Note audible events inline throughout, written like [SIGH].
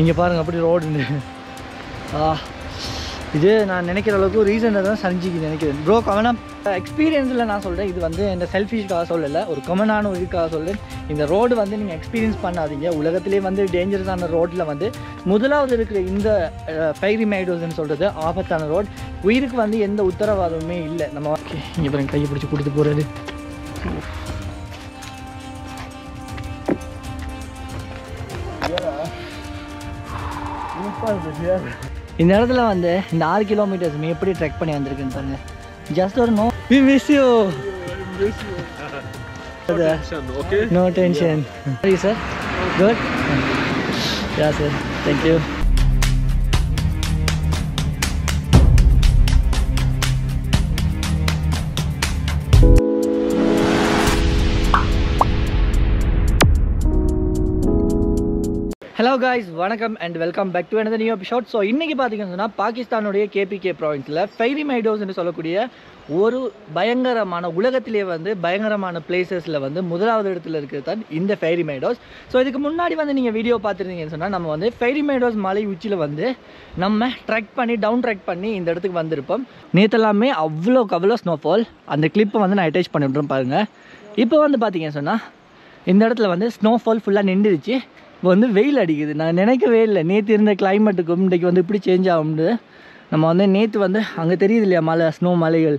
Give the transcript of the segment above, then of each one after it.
இங்கே பாருங்கள் அப்படி ரோடுன்னு ஆ இது நான் நினைக்கிற அளவுக்கு ரீசனாக தான் சரிஞ்சிக்கு நினைக்கிறேன். ப்ரோ கவனம் எக்ஸ்பீரியன்ஸில் நான் சொல்கிறேன் இது வந்து இந்த செல்ஃபிஷ்காக சொல்லலை ஒரு கமனான ஒரு இதுக்காக சொல்கிறேன் இந்த ரோடு வந்து நீங்கள் எக்ஸ்பீரியன்ஸ் பண்ணாதீங்க. உலகத்திலே வந்து டேஞ்சரஸான ரோட்டில் வந்து முதலாவது இருக்கிற இந்த ஃபைரி மைடோஸ்ன்னு சொல்கிறது ஆபத்தான ரோடு உயிருக்கு வந்து எந்த உத்தரவாதமுமே இல்லை. நம்ம இங்கே பாருங்க கையை பிடிச்சி கொடுத்து போகிறது இந்த இடத்துல வந்து இந்த ஆறு கிலோமீட்டர்ஸ் எப்படி ட்ரெக் பண்ணி வந்திருக்குன்னு பாருங்க. ஜஸ்ட் ஒரு no we miss you Okay. No tension sir good ya sir thank you hello guys வணக்கம் அண்ட் வெல்கம் பேக் டு எனது நியூ ஷார்ட் ஸோ இன்றைக்கி பார்த்தீங்கன்னு சொன்னால் பாகிஸ்தானுடைய கேபிகே ப்ராவின்ஸில் ஃபைரி மைடோஸ்னு சொல்லக்கூடிய ஒரு பயங்கரமான உலகத்திலே வந்து பயங்கரமான பிளேசஸில் வந்து முதலாவது இடத்துல இருக்கிறது தான் இந்த ஃபைரி மைடோஸ் ஸோ இதுக்கு முன்னாடி வந்து நீங்கள் வீடியோ பார்த்துருந்தீங்கன்னு சொன்னால் நம்ம வந்து ஃபைரி மைடோஸ் மலை உச்சியில் வந்து நம்ம ட்ரெக் பண்ணி டவுன் ட்ரெக் பண்ணி இந்த இடத்துக்கு வந்திருப்போம். நேற்றெல்லாமே அவ்வளோக்கு அவ்வளோ ஸ்னோஃபால் அந்த கிளிப்பை வந்து நான் அட்டாச் பண்ணி விட்றேன் பாருங்கள் இப்போ வந்து பார்த்தீங்கன்னு சொன்னால் இந்த இடத்துல வந்து ஸ்னோஃபால் ஃபுல்லாக நின்றுடுச்சு. இப்போ வந்து வெயில் அடிக்குது. நான் நினைக்கவே இல்லை. நேற்று இருந்த கிளைமேட்டுக்கும் இன்றைக்கு வந்து இப்படி சேஞ்ச் ஆகும்னு. நம்ம வந்து நேற்று வந்து அங்கே தெரியுது இல்லையா மலை ஸ்னோ மலைகள்.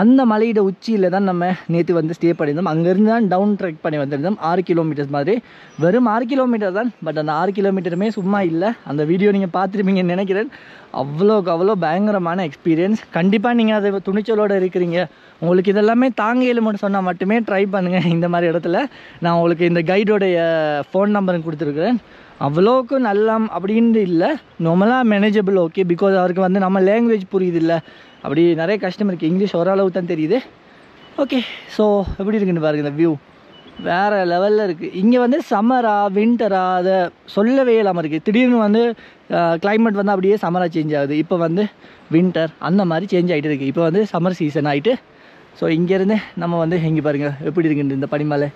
அந்த மலையோட உச்சியில் தான் நம்ம நேற்று வந்து ஸ்டே பண்ணியிருந்தோம். அங்கேருந்து தான் டவுன் ட்ரெக் பண்ணி வந்திருந்தோம். ஆறு கிலோமீட்டர்ஸ் மாதிரி. வெறும் ஆறு கிலோமீட்டர் தான். பட் அந்த ஆறு கிலோமீட்டருமே சும்மா இல்லை. அந்த வீடியோ நீங்கள் பார்த்துருப்பீங்கன்னு நினைக்கிறேன். அவ்வளோக்கு அவ்வளோ பயங்கரமான எக்ஸ்பீரியன்ஸ் கண்டிப்பாக நீங்கள் அதை துணிச்சலோடு இருக்கிறீங்க. உங்களுக்கு இதெல்லாமே தாங்க இயலும்னு சொன்னால் மட்டுமே ட்ரை பண்ணுங்கள் இந்த மாதிரி இடத்துல நான் உங்களுக்கு இந்த கைடோடைய ஃபோன் நம்பரும் கொடுத்துருக்குறேன். அவ்வளோக்கு நல்லா அப்படின்னு இல்லை. நார்மலாக மேனேஜபிள் ஓகே பிகாஸ் அவருக்கு வந்து நம்ம லாங்குவேஜ் புரியுது இல்லை. அப்படி நிறைய கஷ்டம் இருக்குது இங்கிலீஷ் ஓரளவு தான் தெரியுது. ஓகே ஸோ எப்படி இருக்குன்னு பாருங்கள் இந்த வியூ வேறு லெவலில் இருக்குது இங்கே வந்து சம்மரா வின்டரா அதை சொல்லவே இல்லாமல் இருக்குது திடீர்னு வந்து கிளைமேட் வந்து அப்படியே சம்மராக சேஞ்ச் ஆகுது. இப்போ வந்து வின்டர் அந்த மாதிரி சேஞ்ச் ஆகிட்டு இருக்குது இப்போ வந்து சம்மர் சீசன் ஆகிட்டு ஸோ இங்கேருந்து நம்ம வந்து இங்கே பாருங்கள் எப்படி இருக்குன்ட்டு இந்த பனிமலை.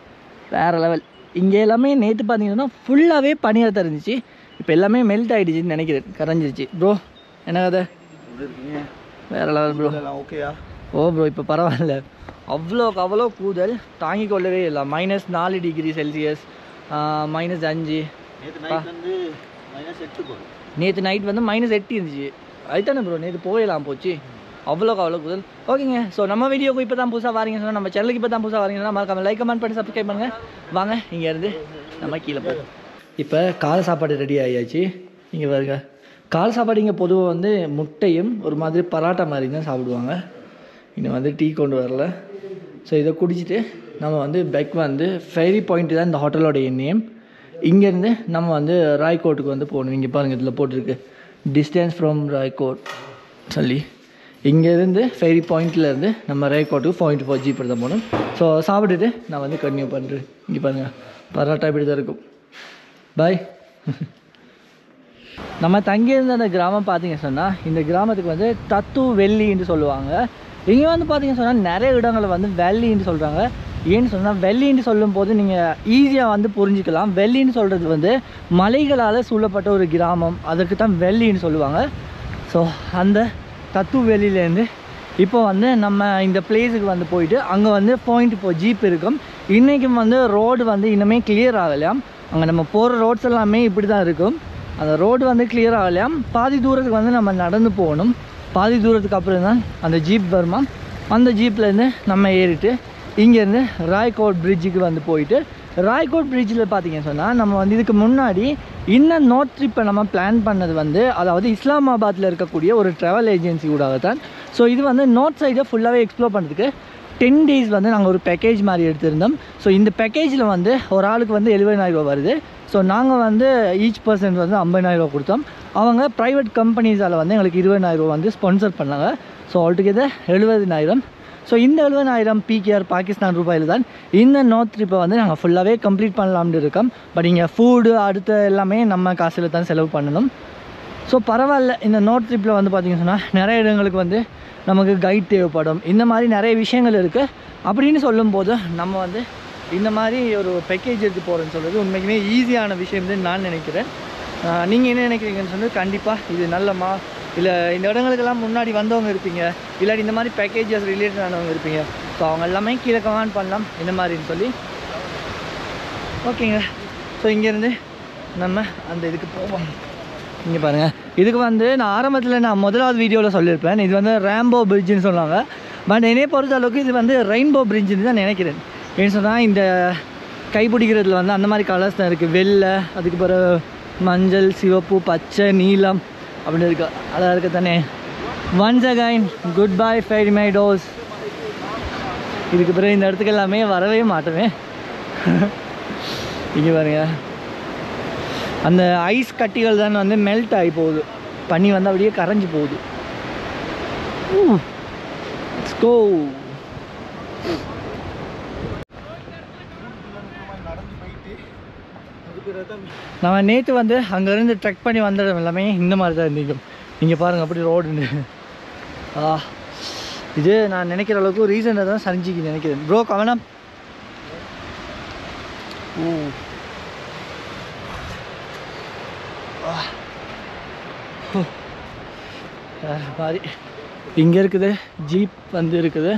வேறு லெவல் இங்கே எல்லாமே நேற்று பார்த்தீங்கன்னா ஃபுல்லாகவே பனியாக தான் இருந்துச்சு. இப்போ எல்லாமே மெல்ட் ஆகிடுச்சின்னு நினைக்கிறேன். கரைஞ்சிருச்சு. ப்ரோ என்ன கதை? வேறு லெவல் ப்ரோ ஓகேயா ஓ ப்ரோ இப்போ பரவாயில்ல. அவ்வளோக்கு அவ்வளோ கூதல் தாங்கிக் கொள்ளவே இல்லை. மைனஸ் நாலு டிகிரி செல்சியஸ் மைனஸ் அஞ்சு. நேற்று நைட் வந்து மைனஸ் எட்டு இருந்துச்சு. அதுதானே ப்ரோ நேற்று போயிடலாம் போச்சு. அவ்வளோக்கு அவ்வளோ கூதல் ஓகேங்க ஸோ நம்ம வீடியோக்கு இப்போ தான் புதுசாக வாரீங்க சொன்னால் நம்ம சேனலுக்கு இப்போ தான் புதுசாக வாரீங்கன்னா மறக்காம லைக் கமெண்ட் பண்ணி சப்ஸ்கிரைப் பண்ணுங்கள் வாங்க இங்கேருந்து நம்ம கீழே போவோம் இப்போ காலை சாப்பாடு ரெடி ஆகியாச்சு இங்கே பாருங்க. காலை சாப்பாடு இங்கே பொதுவாக வந்து முட்டையும் ஒரு மாதிரி பராட்டா மாதிரி தான் சாப்பிடுவாங்க. இன்னும் வந்து டீ கொண்டு வரல. ஸோ இதை குடிச்சிட்டு நம்ம வந்து பெக் வந்து ஃபெரி பாயிண்ட் தான் இந்த ஹோட்டலோடைய நேம் இங்கேருந்து நம்ம வந்து ராய்கோட்டுக்கு வந்து போகணும். இங்கே பாருங்கள் இதில் போட்டிருக்கு. டிஸ்டன்ஸ் ஃப்ரம் ராய்கோட் சொல்லி. இங்கேருந்து ஃபெரி பாயிண்ட்லேருந்து நம்ம ராய்கோட்டுக்கு பாயிண்ட் ஃபோர் ஜிபி தான் போகணும். ஸோ சாப்பிட்டுட்டு நான் வந்து கண்டினியூ பண்ணுறேன் இங்கே பாருங்கள் பரோட்டா இப்படி தான் இருக்கும். பாய் [LAUGHS] நம்ம தங்கியிருந்த அந்த கிராமம் பார்த்தீங்க சொன்னால் இந்த கிராமத்துக்கு வந்து தத்து வெள்ளின்னு சொல்லுவாங்க. இங்கே வந்து பார்த்தீங்க சொன்னால் நிறைய இடங்களை வந்து வெள்ளின்னு சொல்கிறாங்க ஏன்னு சொன்னால் வெள்ளின்னு சொல்லும்போது நீங்கள் ஈஸியாக வந்து புரிஞ்சுக்கலாம். வெள்ளின்னு சொல்கிறது வந்து மலைகளால் சூழப்பட்ட ஒரு கிராமம். அதுக்கு தான் வெள்ளின்னு சொல்லுவாங்க. ஸோ அந்த தத்து வெளியிலேருந்து இப்போ வந்து நம்ம இந்த பிளேஸுக்கு வந்து போயிட்டு அங்கே வந்து பாயிண்ட் இப்போ ஜீப் இருக்கும். இன்றைக்கும் வந்து ரோடு வந்து இன்னுமே கிளியர் ஆகலையாம். அங்கே நம்ம போகிற ரோட்ஸ் எல்லாமே இப்படி தான் இருக்கும். அந்த ரோடு வந்து கிளியர் ஆகலையாம் பாதி தூரத்துக்கு வந்து நம்ம நடந்து போகணும். பாதி தூரத்துக்கு அப்புறம் தான் அந்த ஜீப் வருமா? அந்த ஜீப்லேருந்து நம்ம ஏறிட்டு இங்கேருந்து ராய்கோட் பிரிட்ஜுக்கு வந்து போயிட்டு ராய்கோட் பிரிட்ஜில் பார்த்தீங்கன்னு சொன்னால் நம்ம வந்து இதுக்கு முன்னாடி இன்னும் நோட் ட்ரிப்பை நம்ம பிளான் பண்ணது வந்து அதாவது இஸ்லாமாபாத்தில் இருக்கக்கூடிய ஒரு ட்ராவல் ஏஜென்சி ஊடாக தான் ஸோ இது வந்து நோர்த் சைடை ஃபுல்லாகவே எக்ஸ்ப்ளோர் பண்ணுறதுக்கு டென் டேஸ் வந்து நாங்கள் ஒரு பேக்கேஜ் மாதிரி எடுத்திருந்தோம். ஸோ இந்த பேக்கேஜில் வந்து ஒரு ஆளுக்கு வந்து எழுபதாயிரரூபா வருது. ஸோ நாங்கள் வந்து ஈச் பர்சன் வந்து ஐம்பதாயிரரூபா கொடுத்தோம். அவங்க ப்ரைவேட் கம்பெனிஸால் வந்து எங்களுக்கு இருபதாயிரரூபா வந்து ஸ்பான்சர் பண்ணாங்க. ஸோ ஆல்டுகெதர் எழுபதினாயிரம் ஸோ இந்த எழுபதாயிரம் பிகேஆர் பாகிஸ்தான் ரூபாயில் தான் இந்த நோர்த் ட்ரிப்பை வந்து நாங்கள் ஃபுல்லாகவே கம்ப்ளீட் பண்ணலாம்னு இருக்கோம். பட் இங்கே ஃபுட்டு அடுத்த எல்லாமே நம்ம காசில் தான் செலவு பண்ணணும். ஸோ பரவாயில்ல. இந்த நோட் ட்ரிப்பில் வந்து பார்த்திங்கன்னு சொன்னால் நிறைய இடங்களுக்கு வந்து நமக்கு கைட் தேவைப்படும். இந்த மாதிரி நிறைய விஷயங்கள் இருக்குது அப்படின்னு சொல்லும்போது நம்ம வந்து இந்த மாதிரி ஒரு பேக்கேஜ் எடுத்து போகிறேன்னு சொல்கிறது உண்மைக்குமே ஈஸியான விஷயம் நான் நினைக்கிறேன். நீங்கள் என்ன நினைக்கிறீங்கன்னு சொல்லி கண்டிப்பாக இது நல்லமா இல்லை இந்த இடங்களுக்கெல்லாம் முன்னாடி வந்தவங்க இருப்பீங்க. இல்லாட்டி இந்த மாதிரி பேக்கேஜஸ் ரிலேட்டட் ஆனவங்க இருப்பீங்க. ஸோ அவங்க எல்லாமே கீழே கமெண்ட் பண்ணலாம் இந்த மாதிரின்னு சொல்லி. ஓகேங்க ஸோ இங்கேருந்து நம்ம அந்த இதுக்கு போவோம். இங்கே பாருங்கள் இதுக்கு வந்து நான் ஆரம்பத்தில் நான் முதலாவது வீடியோவில் சொல்லியிருப்பேன். இது வந்து ரேம்போ பிரிட்ஜுன்னு சொன்னாங்க பட் என்னைய பொறுத்த அளவுக்கு இது வந்து ரெயின்போ பிரிட்ஜுன்னு தான் நினைக்கிறேன். ஏன்னு சொன்னால் இந்த கைப்பிடிக்கிறதுல வந்து அந்த மாதிரி கலர்ஸ் தான் இருக்குது வெள்ளை அதுக்கு பிறகு மஞ்சள் சிவப்பு பச்சை நீலம் அப்படின்னு இருக்கு. அதாக இருக்கு தானே. ஒன்ஸ் அகைன் குட் பை ஃபைட் மை டோஸ் இதுக்கு பிறகு இந்த இடத்துக்கு எல்லாமே வரவே மாட்டோமே [LAUGHS] இங்கே பாருங்க. அந்த ஐஸ் கட்டிகள் தான் வந்து மெல்ட் ஆகி போகுது. பனி வந்து அப்படியே கரைஞ்சி போகுது. Let's நம்ம நேற்று வந்து அங்கேருந்து ட்ரெக் பண்ணி வந்த இடம் எல்லாமே இந்த மாதிரி தான் இருந்திருக்கும் நீங்கள் பாருங்கள் அப்படி ரோடுன்னு ஆ இது நான் நினைக்கிற அளவுக்கு ரீசனாக தான் சரிஞ்சிக்கு நினைக்கிறேன். ப்ரோ கவனம். ஓ. மாதிரி. இங்கே இருக்குது ஜீப் வந்து இருக்குது.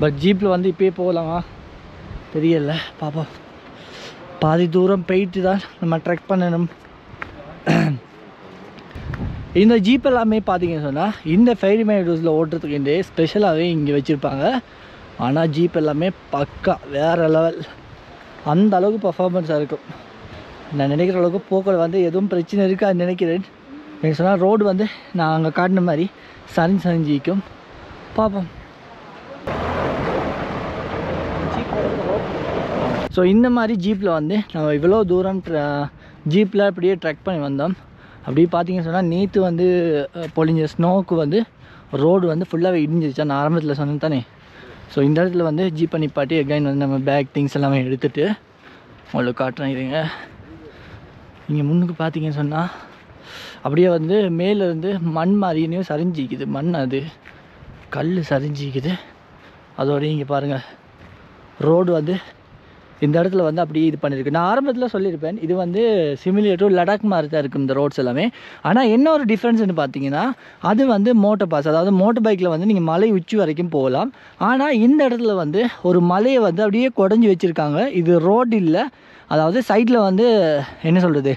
பட் ஜீப்பில் வந்து இப்பயே போகலாமா? தெரியல. பாப்பா பாதி தூரம் போயிட்டு தான் நம்ம ட்ரெக் பண்ணணும். இந்த ஜீப் எல்லாமே பார்த்தீங்கன்னு சொன்னால் இந்த ஃபெரி மைடோஸில் ஓட்டுறதுக்கு இந்த ஸ்பெஷலாகவே இங்கே வச்சுருப்பாங்க. ஆனால் ஜீப் எல்லாமே பக்கா வேறு லெவல் அந்த அளவுக்கு பர்ஃபார்மன்ஸாக இருக்கும். நான் நினைக்கிற அளவுக்கு போக்குவரத்து வந்து எதுவும் பிரச்சனை இருக்காது நினைக்கிறேன். எனக்கு சொன்னால் ரோடு வந்து நான் அங்கே காட்டின மாதிரி சரிஞ்சு சரிஞ்சிக்கும் பார்ப்போம். ஸோ இந்த மாதிரி ஜீப்பில் வந்து நம்ம இவ்வளோ தூரம் ஜீப்பில் அப்படியே ட்ரெக் பண்ணி வந்தோம். அப்படி பார்த்தீங்கன்னு சொன்னால் நேற்று வந்து பொழிஞ்ச ஸ்னோவுக்கு வந்து ரோடு வந்து ஃபுல்லாகவே இடிஞ்சிருச்சா. நான் ஆரம்பத்தில் சொன்னேன் தானே. ஸோ இந்த இடத்துல வந்து ஜீப்பை நிப்பாட்டி எகைன் வந்து நம்ம பேக் திங்ஸ் எல்லாமே எடுத்துகிட்டு உங்களுக்கு காட்டுறேன் இருங்க. இங்கே முன்னுக்கு பார்த்தீங்கன்னு சொன்னால் அப்படியே வந்து மேலேருந்து மண் மாதிரியும் சரிஞ்சிக்குது. மண் அது. கல் சரிஞ்சிக்குது. அதோடய இங்கே பாருங்கள் ரோடு வந்து இந்த இடத்துல வந்து அப்படியே இது பண்ணியிருக்கு நான் ஆரம்பத்தில் சொல்லியிருப்பேன் இது வந்து சிமிலியர் டு லடாக் மாதிரி தான் இருக்கும் இந்த ரோட்ஸ் எல்லாமே. ஆனால் என்ன ஒரு டிஃப்ரென்ஸ்னு பார்த்தீங்கன்னா அது வந்து மோட்டர் பாஸ் அதாவது மோட்டர் பைக்கில் வந்து நீங்கள் மலை உச்சி வரைக்கும் போகலாம். ஆனால் இந்த இடத்துல வந்து ஒரு மலையை வந்து அப்படியே குடஞ்சி வச்சுருக்காங்க. இது ரோடு இல்லை. அதாவது சைட்டில் வந்து என்ன சொல்கிறது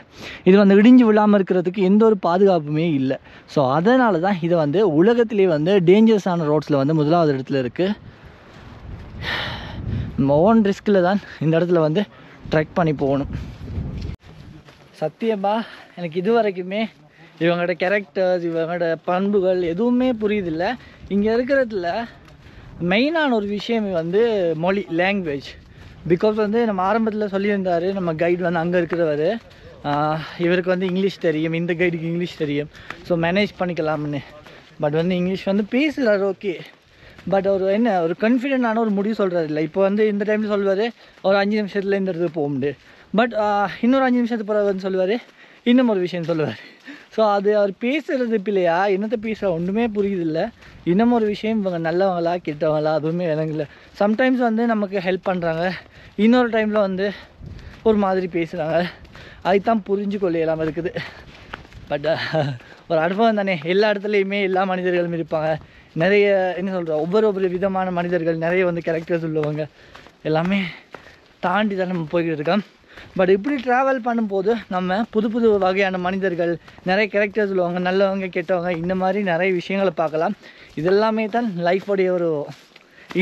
இது வந்து இடிஞ்சு விழாமல் இருக்கிறதுக்கு எந்த ஒரு பாதுகாப்புமே இல்லை. ஸோ அதனால தான் இது வந்து உலகத்திலே வந்து டேஞ்சரஸான ரோட்ஸில் வந்து முதலாவது இடத்துல இருக்குது நம்ம ஓன் ரிஸ்கில் தான் இந்த இடத்துல வந்து ட்ரெக் பண்ணி போகணும். சத்தியமா எனக்கு இது வரைக்குமே இவங்களோட கேரக்டர்ஸ் இவங்களோட பண்புகள் எதுவுமே புரியுதில்ல. இங்கே இருக்கிறதுல மெயினான ஒரு விஷயம் வந்து மொழி லாங்குவேஜ் பிகாஸ் வந்து நம்ம ஆரம்பத்தில் சொல்லியிருந்தார் நம்ம கைடு வந்து அங்கே இருக்கிறவர். இவருக்கு வந்து இங்கிலீஷ் தெரியும் இந்த கைடுக்கு இங்கிலீஷ் தெரியும். ஸோ மேனேஜ் பண்ணிக்கலாம்னு. பட் வந்து இங்கிலீஷ் வந்து பேசுகிறார் ஓகே பட் அவர் என்ன ஒரு கான்ஃபிடென்டான ஒரு முடிவு சொல்கிறாரு இல்லை இப்போ வந்து இந்த டைமில் சொல்லுவார் ஒரு அஞ்சு நிமிஷத்தில் இந்த இடத்துக்கு போக முடியும் பட் இன்னொரு அஞ்சு நிமிஷத்துக்கு பிறகு வந்து சொல்லுவார் இன்னும் ஒரு விஷயம் சொல்லுவார். ஸோ அது அவர் பேசுகிறது பிள்ளையா என்னத்தை பேசுகிற ஒன்றுமே புரியுதில்ல. இன்னும் ஒரு விஷயம் இவங்க நல்லவங்களா கெட்டவங்களா அதுவுமே விளங்கல. சம்டைம்ஸ் வந்து நமக்கு ஹெல்ப் பண்ணுறாங்க இன்னொரு டைமில் வந்து ஒரு மாதிரி பேசுகிறாங்க அதுதான் புரிஞ்சு கொள்ள இல்லாமல் இருக்குது. பட் ஒரு அனுபவம் தானே. எல்லா இடத்துலையுமே எல்லா மனிதர்களும் இருப்பாங்க. நிறைய என்ன சொல்கிற ஒவ்வொரு ஒவ்வொரு விதமான மனிதர்கள் நிறைய வந்து கேரக்டர்ஸ் உள்ளவங்க. எல்லாமே தாண்டி தான் நம்ம போய்கிட்டு இருக்கோம். பட் இப்படி ட்ராவல் பண்ணும்போது நம்ம புது புது வகையான மனிதர்கள் நிறைய கேரக்டர்ஸ் உள்ளவங்க நல்லவங்க கெட்டவங்க இந்த மாதிரி நிறைய விஷயங்களை பார்க்கலாம். இதெல்லாமே தான் லைஃபோடைய ஒரு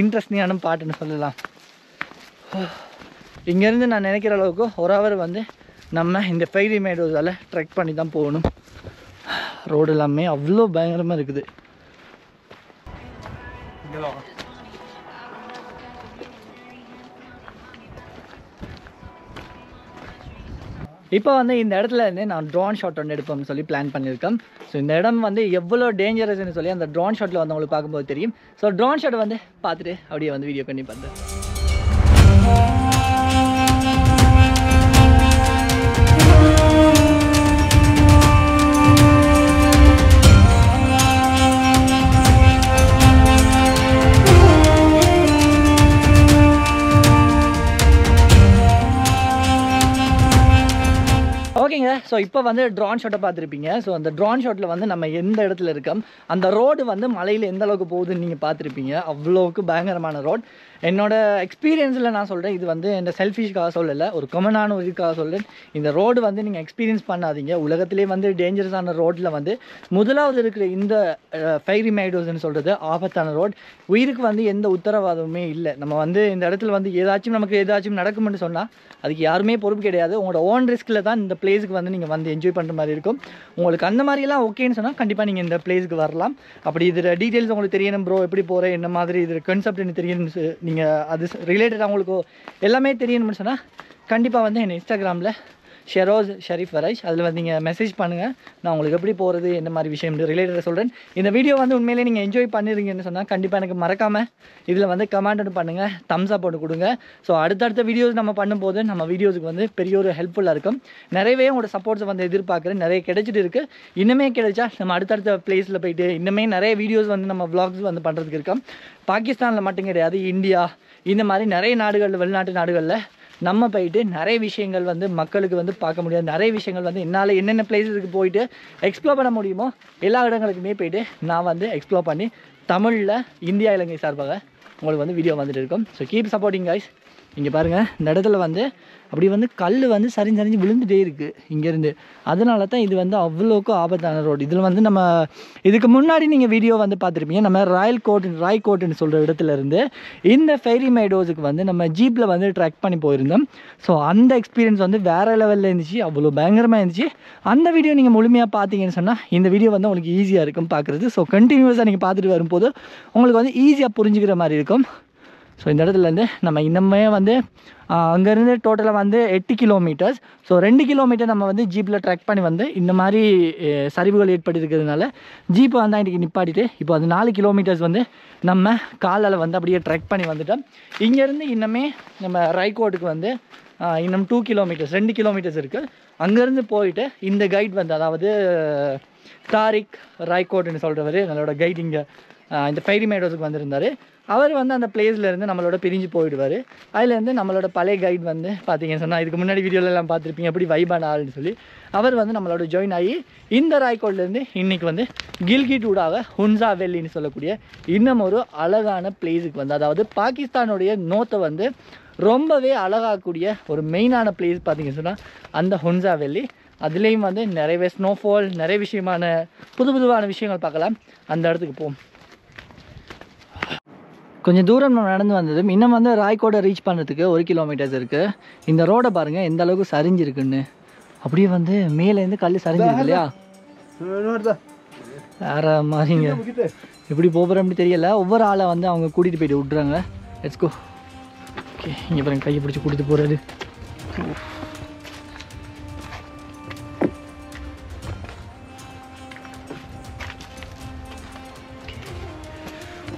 இன்ட்ரெஸ்டிங்கான பாட்டுன்னு சொல்லலாம். இங்கேருந்து நான் நினைக்கிற அளவுக்கு ஒரு ஹவர் வந்து நம்ம இந்த ஃபெய்ரி மேடோஸால் ட்ரெக் பண்ணி தான் போகணும். ரோடு எல்லாமே அவ்வளோ பயங்கரமாக இருக்குது. இப்போ வந்து இந்த இடத்துல இருந்து நான் ட்ரோன் ஷாட் ஒன்று எடுப்போம்னு சொல்லி பிளான் பண்ணியிருக்கேன். ஸோ இந்த இடம் வந்து எவ்வளோ டேஞ்சரஸ்னு சொல்லி அந்த ட்ரோன் ஷாட்டில் வந்து உங்களுக்கு பார்க்கும்போது தெரியும். ஸோ ட்ரோன் ஷாட் வந்து பார்த்துட்டு அப்படியே வந்து வீடியோ பண்ணி பார்த்தேன் ஓகேங்க. ஸோ இப்போ வந்து ட்ரான் ஷாட்டை பார்த்துருப்பீங்க. ஸோ அந்த ட்ரான் ஷாட்டில் வந்து நம்ம எந்த இடத்துல இருக்கோம்? அந்த ரோடு வந்து மலையில் எந்த அளவுக்கு போகுதுன்னு நீங்கள் பார்த்துருப்பீங்க. அவ்வளோவுக்கு பயங்கரமான ரோட் என்னோட எக்ஸ்பீரியன்ஸில் நான் சொல்கிறேன் இது வந்து இந்த செல்ஃபிஷ்காக சொல்லலை ஒரு கொமனான ஒரு இதுக்காக சொல்கிறேன் இந்த ரோடு வந்து நீங்கள் எக்ஸ்பீரியன்ஸ் பண்ணாதீங்க. உலகத்திலே வந்து டேஞ்சரஸான ரோட்டில் வந்து முதலாவது இருக்கிற இந்த ஃபைரி மைடோஸ்னு சொல்கிறது ஆபத்தான ரோட் உயிருக்கு வந்து எந்த உத்தரவாதமுமே இல்லை. நம்ம வந்து இந்த இடத்துல வந்து ஏதாச்சும் நமக்கு ஏதாச்சும் நடக்கும்னு சொன்னால் அதுக்கு யாருமே பொறுப்பு கிடையாது. உங்களோட ஓன் ரிஸ்கில் தான் இந்த பிளேஸுக்கு வந்து நீங்கள் வந்து என்ஜாய் பண்ணுற மாதிரி இருக்கும். உங்களுக்கு அந்த மாதிரிலாம் ஓகேன்னு சொன்னால் கண்டிப்பாக நீங்கள் இந்த பிளேஸுக்கு வரலாம். அப்படி இதில் டீட்டெயில்ஸ் உங்களுக்கு தெரியணும் ப்ரோ எப்படி போகிறேன் என்ன மாதிரி இது கன்செப்ட் எனக்கு தெரியணும்னு நீங்கள் அது ரிலேட்டடாக உங்களுக்கு எல்லாமே தெரியணும்னு சொன்னால் கண்டிப்பாக வந்து என்னை இன்ஸ்டாகிராமில் ஷெரோஸ் ஷரீஃப் வரைஷ் அதில் வந்து நீங்கள் மெசேஜ் பண்ணுங்கள் நான் உங்களுக்கு எப்படி போகிறது என்ன மாதிரி விஷயம் ரிலேட்டடாக சொல்கிறேன் இந்த வீடியோ வந்து உண்மையிலே நீங்கள் என்ஜாய் பண்ணிருங்கன்னு சொன்னால் கண்டிப்பாக எனக்கு மறக்காமல் இதில் வந்து கமெண்ட் பண்ணுங்கள் தம்ஸ் அப் போட்டு கொடுங்க. ஸோ அடுத்தடுத்த வீடியோஸ் நம்ம பண்ணும்போது நம்ம வீடியோஸுக்கு வந்து பெரிய ஒரு ஹெல்ப்ஃபுல்லாக இருக்கும். நிறையவே உங்களோட சப்போர்ட்ஸை வந்து எதிர்பார்க்குறேன். நிறைய கிடைச்சிட்டு இருக்குது இன்னுமே கிடைச்சா நம்ம அடுத்தடுத்த பிளேஸில் போயிட்டு இன்னுமே நிறைய வீடியோஸ் வந்து நம்ம வ்ளாக்ஸ் வந்து பண்ணுறதுக்கு இருக்கோம். பாகிஸ்தானில் மட்டும் கிடையாது இந்தியா இந்த மாதிரி நிறைய நாடுகளில் வெளிநாட்டு நாடுகளில் நம்ம போயிட்டு நிறைய விஷயங்கள் வந்து மக்களுக்கு வந்து பார்க்க முடியாது. நிறைய விஷயங்கள் வந்து என்னால் என்னென்ன பிளேஸஸுக்கு போயிட்டு எக்ஸ்ப்ளோர் பண்ண முடியுமோ எல்லா இடங்களுக்குமே போயிட்டு நான் வந்து எக்ஸ்ப்ளோர் பண்ணி தமிழில் இந்தியா இலங்கை சார்பாக உங்களுக்கு வந்து வீடியோ வந்துட்டு இருக்கும். ஸோ கீப் சப்போர்ட்டிங் கைஸ் இங்கே பாருங்கள் இந்த இடத்துல வந்து அப்படி வந்து கல் வந்து சரிஞ்சு சரிஞ்சு விழுந்துட்டே இருக்குது இங்கேருந்து. அதனால தான் இது வந்து அவ்வளோக்கு ஆபத்தான ரோடு இதில் வந்து நம்ம இதுக்கு முன்னாடி நீங்கள் வீடியோ வந்து பார்த்துருப்பீங்க. நம்ம ராயல் கோட் ராய் கோட்டுன்னு சொல்கிற இடத்துல இருந்து இந்த ஃபெரி மைடோஸுக்கு வந்து நம்ம ஜீப்பில் வந்து ட்ராக் பண்ணி போயிருந்தோம். ஸோ அந்த எக்ஸ்பீரியன்ஸ் வந்து வேறு லெவலில் இருந்துச்சு. அவ்வளோ பயங்கரமாக இருந்துச்சு. அந்த வீடியோ நீங்கள் முழுமையாக பார்த்தீங்கன்னு சொன்னால் இந்த வீடியோ வந்து உங்களுக்கு ஈஸியாக இருக்கும் பார்க்குறது ஸோ கண்டினியூஸாக நீங்கள் பார்த்துட்டு வரும்போது உங்களுக்கு வந்து ஈஸியாக புரிஞ்சுக்கிற மாதிரி இருக்கும். ஸோ இந்த இடத்துலேருந்து நம்ம இன்னமே வந்து அங்கேருந்து டோட்டலாக வந்து எட்டு கிலோமீட்டர்ஸ் ஸோ ரெண்டு கிலோமீட்டர் நம்ம வந்து ஜீப்பில் ட்ராக் பண்ணி வந்து இந்த மாதிரி சரிவுகள் ஏற்பட்டிருக்கிறதுனால ஜீப்பை வந்து அன்றைக்கி நிப்பாட்டிட்டு இப்போ அது நாலு கிலோமீட்டர்ஸ் வந்து நம்ம காலால் வந்து அப்படியே ட்ரெக் பண்ணி வந்துட்டோம். இங்கேருந்து இன்னமே நம்ம ரைகோட்டுக்கு வந்து இன்னும் டூ கிலோமீட்டர்ஸ் ரெண்டு கிலோமீட்டர்ஸ் இருக்குது அங்கேருந்து போயிட்டு இந்த கைட் வந்து அதாவது தாரிக் ராய்கோட்னு சொல்கிறவர் நம்மளோட கைட் இங்கே இந்த ஃபைரி மேடோஸுக்கு வந்திருந்தார். அவர் வந்து அந்த பிளேஸ்லேருந்து நம்மளோட பிரிஞ்சு போயிடுவார். அதுலேருந்து நம்மளோட பழைய கைட் வந்து பார்த்தீங்கன்னு சொன்னால் இதுக்கு முன்னாடி வீடியோல பார்த்துருப்பீங்க எப்படி வைபான ஆள்னு சொல்லி. அவர் வந்து நம்மளோட ஜாயின் ஆகி இந்த ராய்கோட்லேருந்து இன்னைக்கு வந்து கில்கிட் ஊடாக ஹுன்சா வெல்லின்னு சொல்லக்கூடிய இன்னும் ஒரு அழகான பிளேஸுக்கு வந்து அதாவது பாகிஸ்தானுடைய நோத்தை வந்து ரொம்பவே அழகாகக்கூடிய ஒரு மெயினான பிளேஸ் பார்த்தீங்கன்னு சொன்னால் அந்த ஹுன்சா வெல்லி அதுலேயும் வந்து நிறையவே ஸ்னோஃபால் நிறைய விஷயமான புது புதுவான விஷயங்கள் பார்க்கலாம். அந்த இடத்துக்கு போவோம். கொஞ்சம் தூரம் நம்ம நடந்து வந்ததும் இன்னும் வந்து ராய்கோடை ரீச் பண்ணுறதுக்கு ஒரு கிலோமீட்டர்ஸ் இருக்குது இந்த ரோடை பாருங்கள் எந்த அளவுக்கு சரிஞ்சிருக்குன்னு. அப்படியே வந்து மேலேருந்து கல் சரிஞ்சிருக்கு இல்லையா? வேற மாதிரிங்க. எப்படி அப்படி தெரியல. ஒவ்வொரு ஆளை வந்து அவங்க கூட்டிகிட்டு போயிட்டு விட்றாங்க லெட்ஸ் கோ ஓகே இங்கே பாருங்க கையை பிடிச்சி கூட்டிகிட்டு போகிறது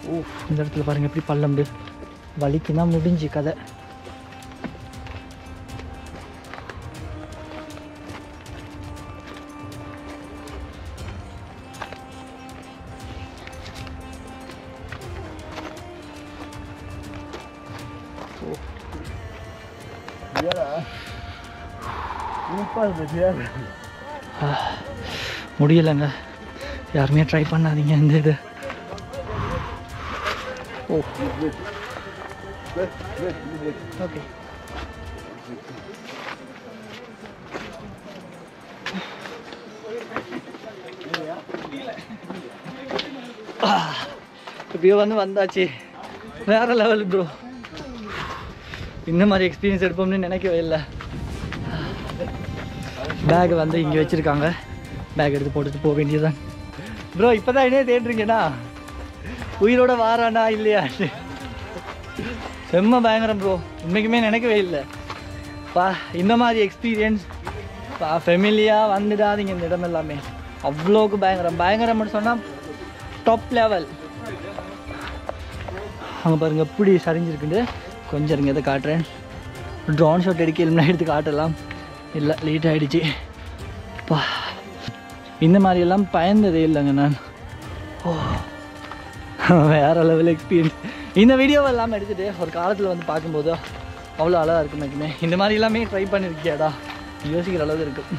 ஓ இந்த இடத்துல பாருங்க எப்படி பள்ளம் தான் முடிஞ்சு கதை. முடியலைங்க. யாருமே ட்ரை பண்ணாதீங்க இந்த இது. ஓ ஓகே இப்படியோ வந்து வந்தாச்சு. வேற லெவல் ப்ரோ இந்த மாதிரி எக்ஸ்பீரியன்ஸ் எடுப்போம்னு நினைக்கவே இல்லை. பேக் வந்து இங்கே வச்சுருக்காங்க. பேக் எடுத்து போட்டுட்டு போக வேண்டியதுதான். ப்ரோ இப்போ தான் என்ன தேடுறீங்கண்ணா உயிரோட வாரானா இல்லையா? செம்ம பயங்கரம் ப்ரோ இன்னைக்குமே நினைக்கவே இல்லை. பா இந்த மாதிரி எக்ஸ்பீரியன்ஸ் பா ஃபெமிலியாக வந்துடாதீங்க இந்த இடம் எல்லாமே. அவ்வளோக்கு பயங்கரம். பயங்கரம்னு சொன்னால் டாப் லெவல் அங்கே பாருங்க எப்படி சரிஞ்சிருக்குண்டு கொஞ்சம் இருங்க இதை காட்டுறேன். ட்ரோன் ஷாட் எடுக்க இல்லைனா எடுத்து காட்டலாம். இல்லை லேட் ஆகிடுச்சு பா இந்த மாதிரியெல்லாம் பயந்ததே இல்லைங்க நான். ஓ. வேறு லெவல் எக்ஸ்பீரியன்ஸ் இந்த வீடியோவை எல்லாம் எடுத்துகிட்டு ஒரு காலத்தில் வந்து பார்க்கும்போது அவ்வளோ அழகாக இருக்கும் எனக்குமே. இந்த மாதிரி எல்லாமே ட்ரை பண்ணியிருக்கியாடா யோசிக்கிற அளவு இருக்கும்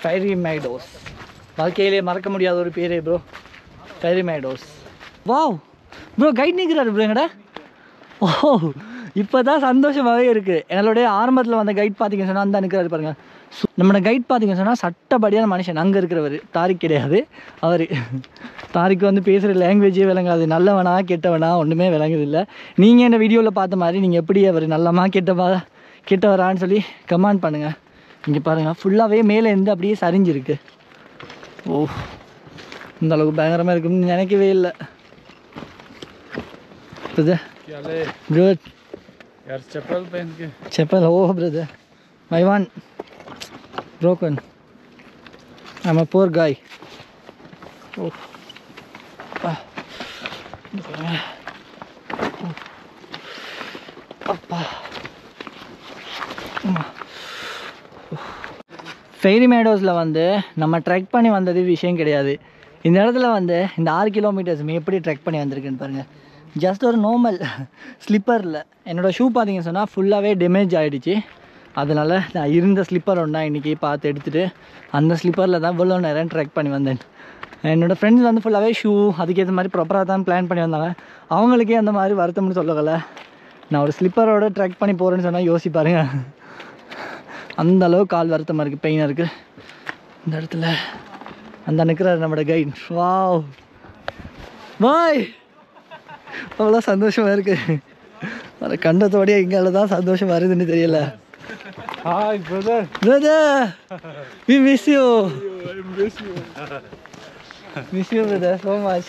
ஃபைரி [SIGHS] மேடோஸ் வாழ்க்கையிலேயே மறக்க முடியாத ஒரு பேரே bro Fairy Meadows wow bro guide நிற்கிறாரு ப்ரோங்கடா ஓ oh, இப்போ தான் சந்தோஷமாகவே இருக்குது எங்களுடைய ஆரம்பத்தில் வந்த கைட் பார்த்தீங்கன்னு சொன்னால் அந்த நிற்கிறாரு பாருங்கள் சு- நம்மளோட கைட் பார்த்தீங்கன்னு சொன்னால் சட்டப்படியான மனுஷன் அங்கே இருக்கிறவர் தாரிக் கிடையாது அவர் தாரிக்கு வந்து பேசுகிற லாங்குவேஜே விளங்காது நல்லவனா கெட்டவனா ஒன்றுமே விளங்குதில்லை நீங்கள் இந்த வீடியோவில் பார்த்த மாதிரி நீங்கள் எப்படி அவர் நல்லமா கெட்டவா கெட்டவரான்னு சொல்லி கமெண்ட் பண்ணுங்கள் இங்கே பாருங்கள் ஃபுல்லாகவே மேலே இருந்து அப்படியே சரிஞ்சிருக்கு ஓ இந்த அளவுக்கு பயங்கரமாக இருக்கும்னு நினைக்கவே இல்லை இது क्या ले Good. यार चप्पल पहन के Chapel, oh brother. My one broken. I'm a poor guy. Oh. Ah. Fairy மேடோஸில் வந்து நம்ம ட்ரெக் பண்ணி வந்தது விஷயம் கிடையாது இந்த இடத்துல வந்து இந்த ஆறு கிலோமீட்டர்ஸுமே எப்படி ட்ரெக் பண்ணி வந்திருக்குன்னு பாருங்கள் ஜஸ்ட் ஒரு நார்மல் ஸ்லிப்பரில் என்னோடய ஷூ பார்த்தீங்கன்னு சொன்னால் ஃபுல்லாகவே டேமேஜ் ஆகிடுச்சு அதனால் நான் இருந்த ஸ்லிப்பர் ஒன்றா இன்றைக்கி பார்த்து எடுத்துகிட்டு அந்த ஸ்லிப்பரில் தான் இவ்வளோ நேரம் ட்ரெக் பண்ணி வந்தேன். என்னோடய ஃப்ரெண்ட்ஸ் வந்து ஃபுல்லாகவே ஷூ அதுக்கேற்ற மாதிரி ப்ராப்பராக தான் பிளான் பண்ணி வந்தாங்க. அவங்களுக்கே அந்த மாதிரி வருத்தம்னு சொல்லலை நான் ஒரு ஸ்லிப்பரோட ட்ரெக் பண்ணி போகிறேன்னு சொன்னால் யோசிப்பாருங்க அந்த அளவுக்கு கால் வருத்தமாக இருக்குது பெயினாக இருக்குது இந்த இடத்துல அந்த நிற்கிறார் நம்மளோட கைட் வாவ் பாய் அவ்வளோ சந்தோஷமாக இருக்குது வர கண்டத்தோடய எங்கால தான் சந்தோஷம் வருதுன்னு தெரியல. Hi, brother. Brother, we miss you. I miss you. miss you, brother, so much.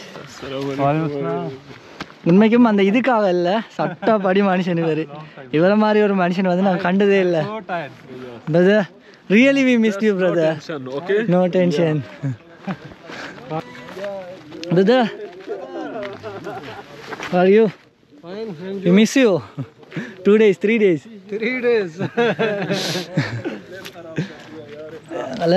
உண்மைக்கும் அந்த இதுக்காக இல்லை சட்டா படி மனுஷன் இவர் இவரை மாதிரி ஒரு மனுஷன் வந்து நான் கண்டதே இல்லை brother really we miss you brother no tension brother are you miss you Two days, three days. three days. அல்ல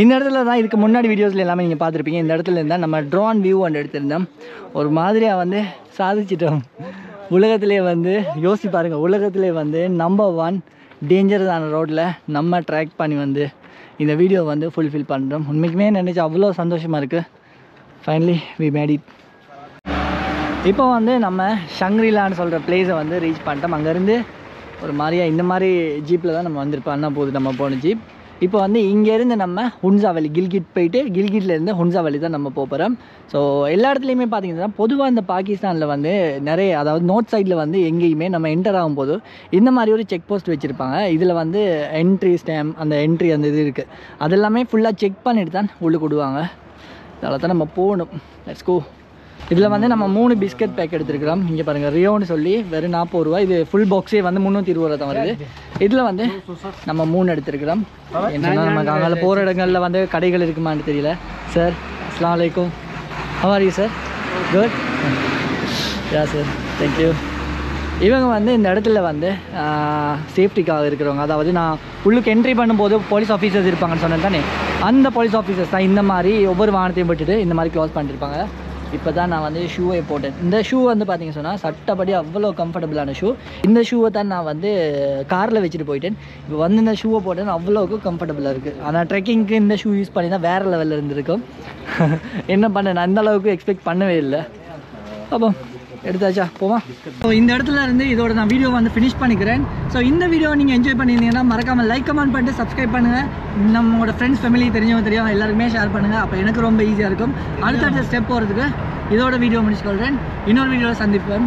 இந்த இடத்துல தான் இதுக்கு முன்னாடி வீடியோஸில் எல்லாமே நீங்கள் பார்த்துருப்பீங்க. இந்த இடத்துல இருந்தால் நம்ம ட்ரோன் வியூ ஒன்று எடுத்திருந்தோம். ஒரு மாதிரியாக வந்து சாதிச்சிட்டோம். உலகத்திலே வந்து யோசிச்சு பாருங்க உலகத்திலே வந்து நம்பர் ஒன் டேஞ்சரஸான ரோட்டில் நம்ம ட்ராக் பண்ணி வந்து இந்த வீடியோ வந்து ஃபுல்ஃபில் பண்ணுறோம் உண்மைக்குமே நினச்சி அவ்வளோ சந்தோஷமாக இருக்குது ஃபைனலி வி மேட் இட் இப்போ வந்து நம்ம ஷங்க்ரிலான்னு சொல்கிற பிளேஸை வந்து ரீச் பண்ணிட்டோம். அங்கேருந்து ஒரு மாதிரியா இந்த மாதிரி ஜீப்பில் தான் நம்ம வந்திருப்போம் அண்ணா போகுது நம்ம போன ஜீப் இப்போ வந்து இங்கேருந்து நம்ம ஹுன்சா வேலி கில்கிட் போயிட்டு கில்கிட்லேருந்து ஹுன்சா வேலி தான் நம்ம போகிறோம் ஸோ எல்லா இடத்துலையுமே பார்த்தீங்கன்னா பொதுவாக இந்த பாகிஸ்தானில் வந்து நிறைய அதாவது நோர்த் சைடில் வந்து எங்கேயுமே நம்ம என்டர் ஆகும்போது இந்த மாதிரி ஒரு செக் போஸ்ட் வச்சுருப்பாங்க. இதில் வந்து என்ட்ரி ஸ்டாம் அந்த என்ட்ரி அந்த இது இருக்குது அதெல்லாமே ஃபுல்லாக செக் பண்ணிட்டு தான் உள்ளுக்கு விடுவாங்க. அதெல்லாம் தான் நம்ம போகணும். லெட்ஸ் கோ இதில் வந்து நம்ம மூணு பிஸ்கட் பேக் எடுத்துருக்கிறோம். இங்கே பாருங்கள் ரியோன்னு சொல்லி வெறும் நாற்பது ரூபா இது ஃபுல் பாக்ஸே வந்து முந்நூற்றி இருபது ரூபா தான் வருது. இதில் வந்து நம்ம மூணு எடுத்துருக்கிறோம். என்னன்னா நமக்கு அங்கே போகிற இடங்களில் வந்து கடைகள் இருக்குமான்னு தெரியல. சார் அஸ்லாம் வலைக்கும். How are sir good ya sir thank you இவங்க வந்து இந்த இடத்துல வந்து சேஃப்டிக்காக இருக்கிறவங்க. அதாவது நான் உள்ளுக்கு என்ட்ரி பண்ணும்போது போலீஸ் ஆஃபீஸர்ஸ் இருப்பாங்கன்னு சொன்னேன் தானே? அந்த போலீஸ் ஆஃபீஸர்ஸ் தான் இந்த மாதிரி ஒவ்வொரு வாகனத்தையும் விட்டுட்டு இந்த மாதிரி க்ளோஸ் பண்ணிருப்பாங்க இப்போ தான் நான் வந்து ஷூவை போட்டேன். இந்த ஷூ வந்து பார்த்தீங்க சொன்னால் சட்டப்படி அவ்வளோ கம்ஃபர்டபுளான ஷூ இந்த ஷூவை தான் நான் வந்து காரில் வச்சுட்டு போயிட்டேன். இப்போ வந்து இந்த ஷூவை போட்டேன் அவ்வளோக்கு கம்ஃபர்டபுளாக இருக்குது ஆனால் ட்ரெக்கிங்க்கு இந்த ஷூ யூஸ் பண்ணி தான் வேறு லெவலில் இருந்திருக்கும். [LAUGHS] என்ன பண்ணேன்? நான் அந்தளவுக்கு எக்ஸ்பெக்ட் பண்ணவே இல்லை. அப்போ எடுத்தாச்சா? போவோம் ஸோ இந்த இடத்துல இருந்து இதோட நான் வீடியோ வந்து ஃபினிஷ் பண்ணிக்கிறேன். ஸோ இந்த வீடியோ நீங்கள் என்ஜாய் பண்ணியிருந்தீங்கன்னா மறக்காமல் லைக் கமெண்ட் பண்ணிட்டு சப்ஸ்கிரைப் பண்ணுங்கள் நம்மளோட ஃப்ரெண்ட்ஸ் ஃபேமிலி தெரிஞ்சவங்க தெரியும் எல்லாருக்குமே ஷேர் பண்ணுங்கள் அப்போ எனக்கு ரொம்ப ஈஸியாக இருக்கும். அடுத்தடுத்த ஸ்டெப் போகிறதுக்கு இதோட வீடியோ முடிச்சுக்கொள்கிறேன் இன்னொரு வீடியோவில் சந்திப்பேன்